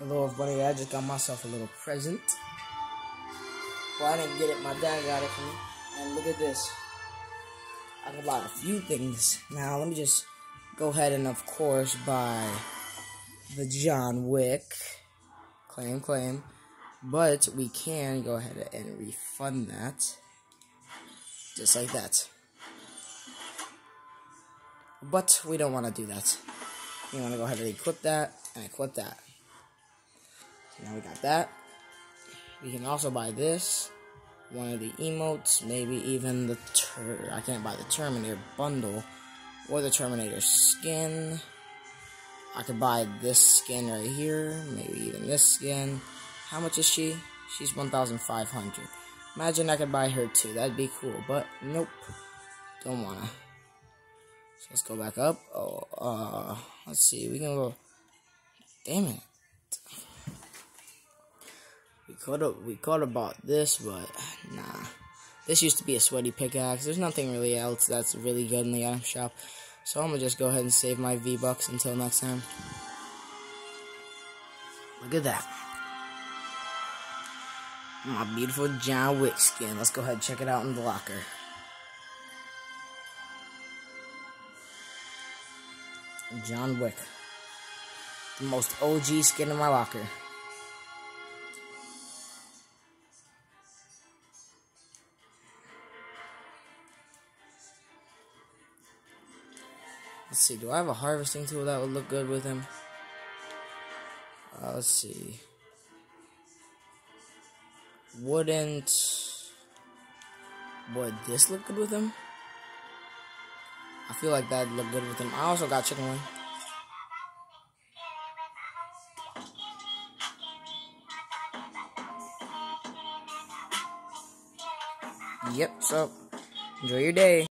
Hello everybody, I just got myself a little present. Well, I didn't get it, my dad got it for me. And look at this. I can buy a few things. Now, let me just go ahead and, of course, buy the John Wick. Claim, claim. But we can go ahead and refund that. Just like that. But we don't want to do that. We want to go ahead and equip that and equip that. Now we got that. We can also buy this, one of the emotes, maybe even the ter I can't buy the Terminator bundle or the Terminator skin. I could buy this skin right here, maybe even this skin. How much is she? She's 1,500. Imagine I could buy her too. That'd be cool, but nope. Don't wanna. So let's go back up. Oh, uh, let's see. We can go. Damn it. We could we could have bought this, but nah. This used to be a sweaty pickaxe. There's nothing really else that's really good in the item shop. So I'm gonna just go ahead and save my V bucks until next time. Look at that. My beautiful John Wick skin. Let's go ahead and check it out in the locker. John Wick. The most OG skin in my locker. Let's see, do I have a harvesting tool that would look good with him? Uh, let's see. Wouldn't... Would this look good with him? I feel like that'd look good with him. I also got chicken wing. Yep, so enjoy your day.